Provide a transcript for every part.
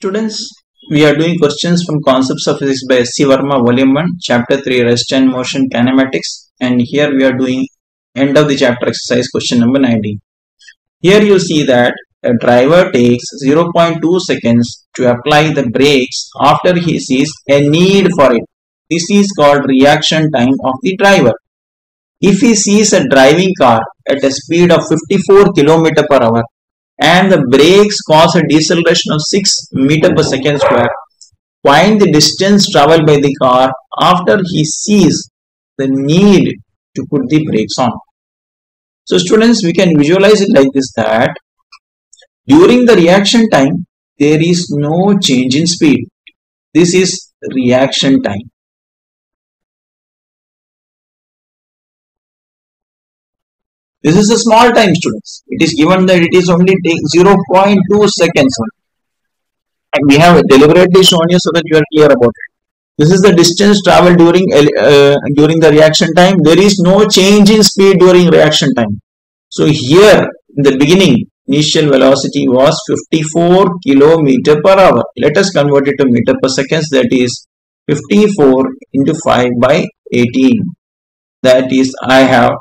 Students, we are doing questions from Concepts of Physics by H.C. Verma, Volume 1, Chapter 3, Rest and Motion Kinematics. And here we are doing end of the chapter exercise question number 19. Here you see that a driver takes 0.2 seconds to apply the brakes after he sees a need for it. This is called reaction time of the driver. If he sees a driving car at a speed of 54 km per hour and the brakes cause a deceleration of 6 meter per second square, find the distance traveled by the car after he sees the need to put the brakes on. So students, we can visualize it like this that during the reaction time, there is no change in speed. This is reaction time. This is a small time students. It is given that it is only take 0.2 seconds. And we have deliberately shown you so that you are clear about it. This is the distance traveled during uh, during the reaction time. There is no change in speed during reaction time. So here in the beginning, initial velocity was 54 kilometer per hour. Let us convert it to meter per seconds. That is 54 into 5 by 18. That is I have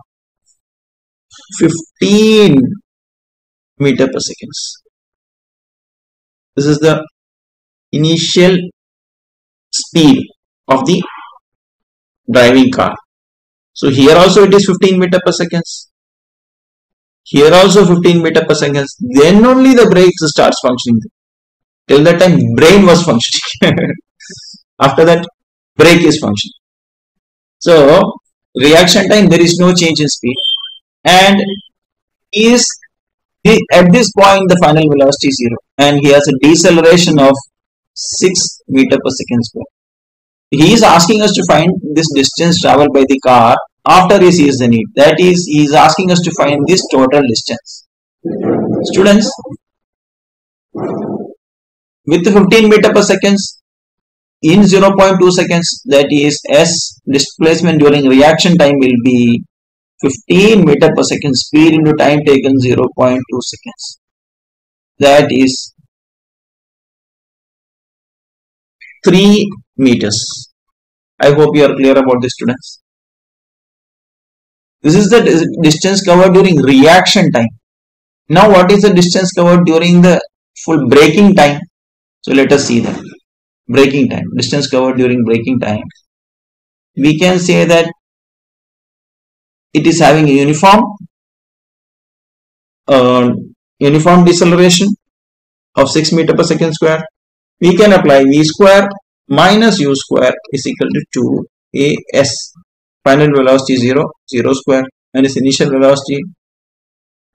15 meter per seconds. This is the initial speed of the driving car. So here also it is 15 meter per seconds. Here also 15 meter per seconds. Then only the brakes starts functioning. Till that time brain was functioning. After that brake is functioning. So reaction time there is no change in speed and is he, at this point the final velocity is zero and he has a deceleration of 6 meter per second square. He is asking us to find this distance traveled by the car after he sees the need. That is, he is asking us to find this total distance. Students, with 15 meter per seconds in 0.2 seconds, that is S displacement during reaction time will be 15 meter per second speed into time taken 0.2 seconds. That is 3 meters. I hope you are clear about this students. This is the distance covered during reaction time. Now what is the distance covered during the full braking time? So let us see that. Braking time. Distance covered during braking time. We can say that it is having a uniform uh, uniform deceleration of 6 meter per second square. We can apply v square minus u square is equal to 2 as final velocity 0 0 square and its initial velocity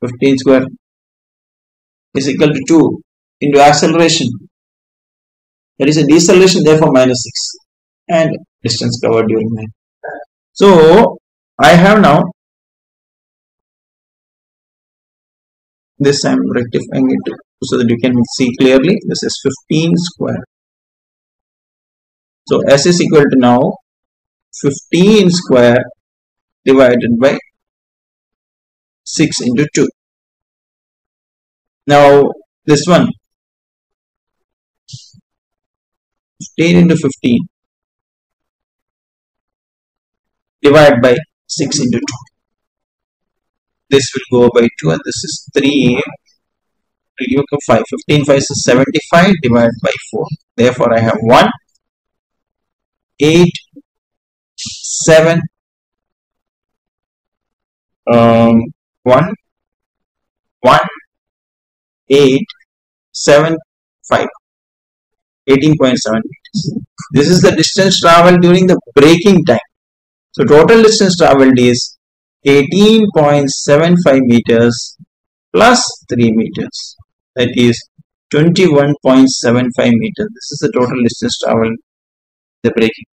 15 square is equal to 2 into acceleration that is a deceleration therefore minus 6 and distance covered during that. So have now this I am rectifying it so that you can see clearly. This is 15 square. So s is equal to now 15 square divided by 6 into 2 now this one 15 into 15 divided by 6 into 2 this will go by 2 and this is 3 you can 5 15 5 is 75 divided by 4 therefore i have 1 8 7 um 1 1 8 7 5 18.7 meters. This is the distance traveled during the braking time so total distance traveled is 18.75 meters plus 3 meters. That is 21.75 meters. This is the total distance traveled the braking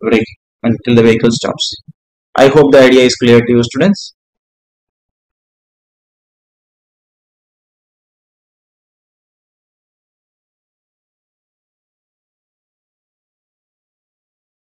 brake until the vehicle stops. I hope the idea is clear to you students